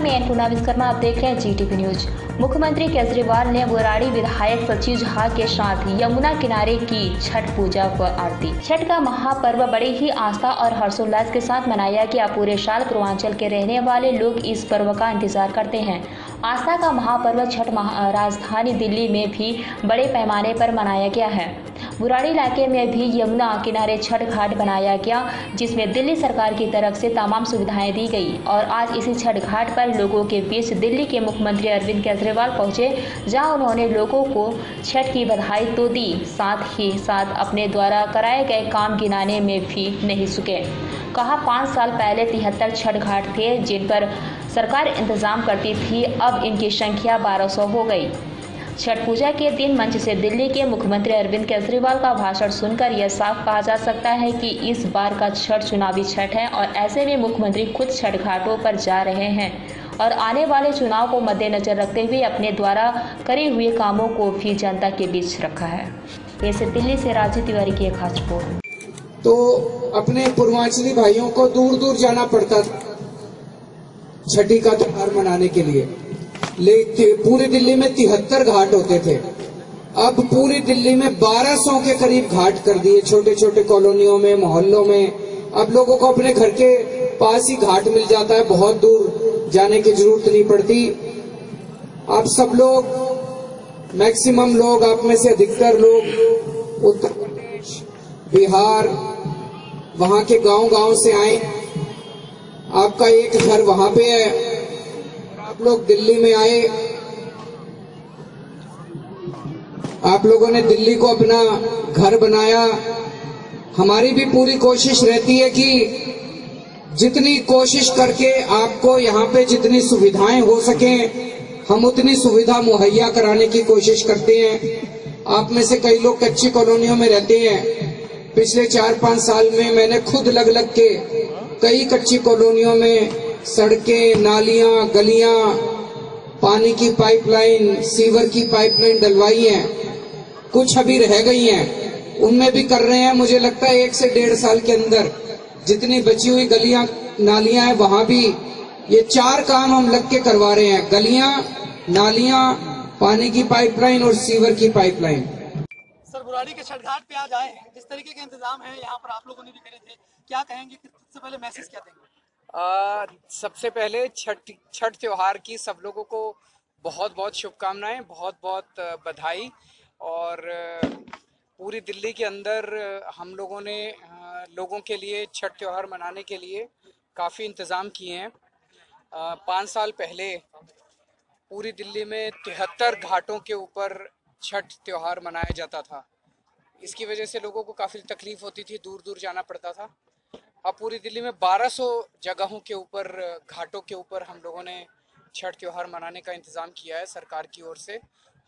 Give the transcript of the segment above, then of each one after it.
नमस्कार मैं अन्नपूर्णा विश्वकर्मा आप देख रहे हैं जीटीपी न्यूज़ मुख्यमंत्री केजरीवाल ने बुराड़ी विधायक सचिव झा के साथ यमुना किनारे की छठ पूजा व आरती। छठ का महापर्व बड़े ही आस्था और हर्षोल्लास के साथ मनाया गया। पूरे साल पूर्वांचल के रहने वाले लोग इस पर्व का इंतज़ार करते हैं। आस्था का महापर्व छठ महा- राजधानी दिल्ली में भी बड़े पैमाने पर मनाया गया है। बुराड़ी इलाके में भी यमुना किनारे छठ घाट बनाया गया, जिसमें दिल्ली सरकार की तरफ़ से तमाम सुविधाएँ दी गई। और आज इसी छठ घाट पर लोगों के बीच दिल्ली के मुख्यमंत्री अरविंद केजरीवाल पहुँचे, जहाँ उन्होंने लोगों को छठ की बधाई तो दी, साथ ही साथ अपने द्वारा कराए गए काम गिनाने में भी नहीं चुके कहा, पाँच साल पहले तिहत्तर छठ घाट थे, जिन पर सरकार इंतज़ाम करती थी, अब इनकी संख्या 1200 हो गई। छठ पूजा के दिन मंच से दिल्ली के मुख्यमंत्री अरविंद केजरीवाल का भाषण सुनकर यह साफ़ कहा जा सकता है कि इस बार का छठ चुनावी छठ है और ऐसे में मुख्यमंत्री खुद छठ घाटों पर जा रहे हैं और आने वाले चुनाव को मद्देनजर रखते हुए अपने द्वारा करे हुए कामों को भी जनता के बीच रखा है। ऐसे दिल्ली से राजीव तिवारी की एक खास रिपोर्ट। तो अपने पूर्वांचली भाइयों को दूर दूर जाना पड़ता था छठी का त्योहार मनाने के लिए। पूरी दिल्ली में तिहत्तर घाट होते थे। अब पूरी दिल्ली में 1200 के करीब घाट कर दिए छोटे छोटे कॉलोनियों में, मोहल्लों में। अब लोगों को अपने घर के पास ही घाट मिल जाता है, बहुत दूर जाने की ज़रूरत नहीं पड़ती। आप सब लोग, मैक्सिमम लोग, आप में से अधिकतर लोग, उत्तर प्रदेश, बिहार, वहाँ के गाँव गाँव से आए। आपका एक घर वहाँ पे है। लोग दिल्ली में आए। आप लोगों ने दिल्ली को अपना घर बनाया। हमारी भी पूरी कोशिश रहती है कि जितनी कोशिश करके आपको यहाँ पे जितनी सुविधाएँ हो सके, हम उतनी सुविधा मुहैया कराने की कोशिश करते हैं। आप में से कई लोग कच्ची कॉलोनियों में रहते हैं। पिछले चार पाँच साल में मैंने खुद लग लग के कई कच्ची कॉलोनियों में सड़कें, नालियाँ, गलियाँ, पानी की पाइपलाइन, सीवर की पाइपलाइन डलवाई हैं। कुछ अभी रह गई हैं। उनमें भी कर रहे हैं, मुझे लगता है एक से डेढ़ साल के अंदर। जितनी बची हुई गलियाँ, नालियाँ हैं, वहाँ भी ये चार काम हम लग के करवा रहे हैं। गलियाँ, नालियाँ, पानी की पाइपलाइन और सीवर की पाइपलाइन। सर, बुराड़ी के छठ घाट पे आज आए जिस तरीके के इंतज़ाम है, यहाँ पर आप लोगों ने भी करे थे। क्या कहेंगे सबसे पहले मैसेज क्या देंगे? आ, सबसे पहले छठ छठ त्योहार की सब लोगों को बहुत बहुत शुभकामनाएँ बहुत बहुत बधाई। और पूरी दिल्ली के अंदर हम लोगों ने लोगों के लिए छठ त्योहार मनाने के लिए काफ़ी इंतज़ाम किए हैं। पाँच साल पहले पूरी दिल्ली में तिहत्तर घाटों के ऊपर छठ त्योहार मनाया जाता था। इसकी वजह से लोगों को काफ़ी तकलीफ़ होती थी दूर दूर जाना पड़ता था। अब पूरी दिल्ली में 1200 जगहों के ऊपर घाटों के ऊपर हम लोगों ने छठ त्यौहार मनाने का इंतज़ाम किया है सरकार की ओर से।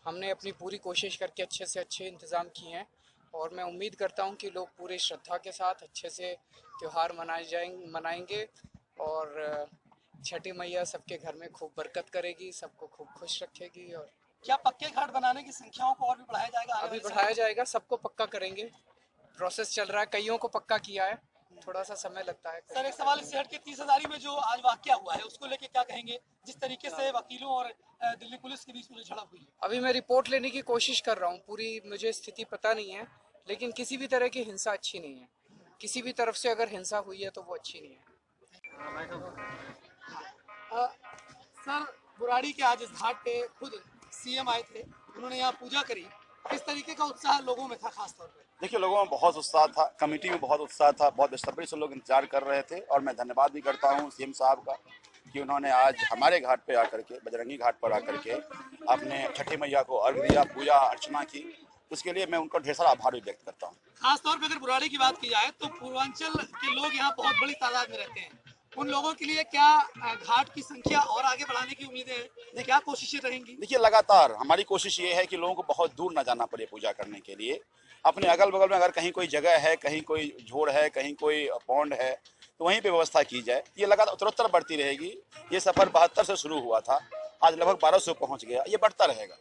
हमने अपनी पूरी कोशिश करके अच्छे से अच्छे इंतज़ाम किए हैं और मैं उम्मीद करता हूँ कि लोग पूरे श्रद्धा के साथ अच्छे से त्यौहार मनाए जाएँगे मनाएँगे और छठी मैया सबके घर में खूब बरकत करेगी सबको खूब खुश रखेगी और क्या पक्के घाट बनाने की संख्याओं को और भी बढ़ाया जाएगा अभी बढ़ाया जाएगा सबको पक्का करेंगे। प्रोसेस चल रहा है कईयों को पक्का किया है। थोड़ा सा समय लगता है। सर एक सवाल इससे हट के तीस हजारी में जो आज वाक्य हुआ है उसको लेके क्या कहेंगे? जिस तरीके से वकीलों और दिल्ली पुलिस के बीच में झड़प हुई है। अभी मैं रिपोर्ट लेने की कोशिश कर रहा हूँ। पूरी मुझे स्थिति पता नहीं है लेकिन किसी भी तरह की हिंसा अच्छी नहीं है। किसी भी तरफ़ से अगर हिंसा हुई है तो वो अच्छी नहीं है। सर बुराड़ी के आज इस घाट पे खुद सीएम आए थे। उन्होंने यहाँ पूजा करी। किस तरीके का उत्साह लोगों में था खासतौर पर देखिए लोगों में बहुत उत्साह था कमेटी में बहुत उत्साह था बहुत बेसब्री से लोग इंतज़ार कर रहे थे और मैं धन्यवाद भी करता हूँ सीएम साहब का कि उन्होंने आज हमारे घाट पे आकर के बजरंगी घाट पर आकर के अपने छठी मैया को अर्घ दिया पूजा अर्चना की। उसके लिए मैं उनका ढेर सारा आभार भी व्यक्त करता हूँ। खासतौर पर अगर बुराड़ी की बात की जाए तो पूर्वांचल के लोग यहाँ बहुत बड़ी तादाद में रहते हैं। उन लोगों के लिए क्या घाट की संख्या और आगे बढ़ाने की उम्मीदें हैं? क्या कोशिशें रहेंगी? देखिए, लगातार हमारी कोशिश ये है कि लोगों को बहुत दूर ना जाना पड़े पूजा करने के लिए। अपने अगल बगल में अगर कहीं कोई जगह है, कहीं कोई झोड़ है, कहीं कोई पौंड है तो वहीं पे व्यवस्था की जाए। ये लगातार उत्तरोत्तर बढ़ती रहेगी। ये सफ़र बहत्तर से शुरू हुआ था। आज लगभग बारह सौ पहुँच गया। ये बढ़ता रहेगा।